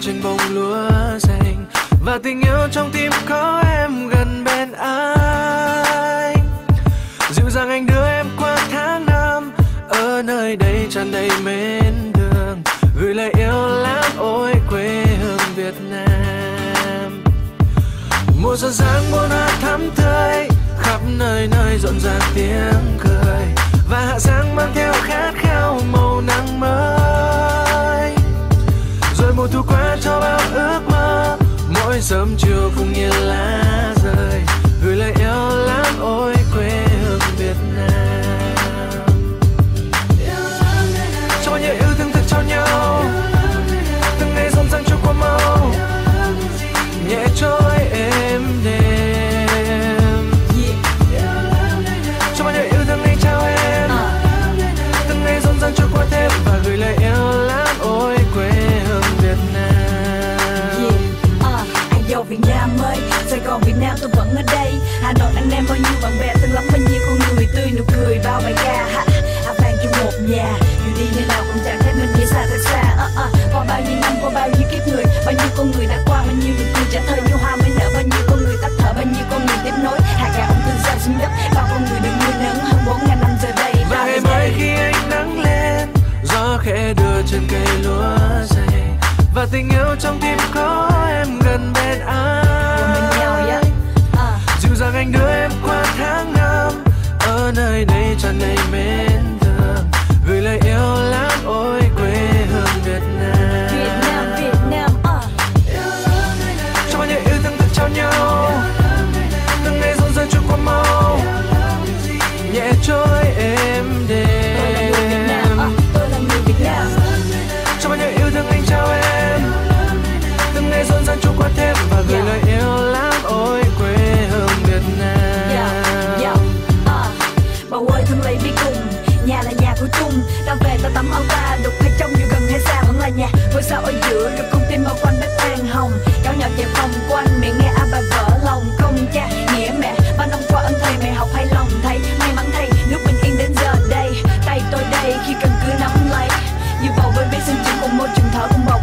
trên bông lúa xanh. Và tình yêu trong tim có em gần bên anh. Dịu dàng anh đưa em qua tháng năm. Ở nơi đây tràn đầy mến thương gửi lời yêu lãng ôi, quê hương Việt Nam. Mùa xuân sáng muôn hoa thắm tươi. Khắp nơi nơi rộn ràng tiếng cười. Sớm chiều cũng như lá Nơi nào cũng chẳng thấy mình chia xa thật xa Ờ, ờ, Qua bao nhiêu năm qua bao nhiêu kiếp người Bao nhiêu con người đã qua bao nhiêu niềm cười trả thời như hoa mới nở Bao nhiêu con người tắt thở bao nhiêu con người tiếp nối Hạt gạo ông thương sao xuống đất Bao con người được nuôi nấng hơn bốn ngàn năm giờ đây và ngày đây? khi ánh nắng lên gió khẽ đưa trên cây lúa dày và tình yêu trong tim có em gần bên nhau, yeah. anh Ờ. dịu dàng anh đưa em qua tháng năm ở nơi đây tràn đầy mến thương đi cùng. Nhà là nhà của chung, ta về ta tắm áo ta, đục hay trong dù gần hay xa vẫn là nhà. Ngôi sao ở giữa được con tim bao quanh đất an hồng. Cáo nhỏ chạy vòng quanh, mẹ nghe a bà vỡ lòng. Công cha, nghĩa mẹ, ba năm qua ân thầy, mẹ học hay lòng thầy. May mắn thầy lúc bình yên đến giờ đây. Tay tôi đây khi cần cứ nắm lấy. Như bầu bên bên sinh chung cùng môi trường thở cùng bầu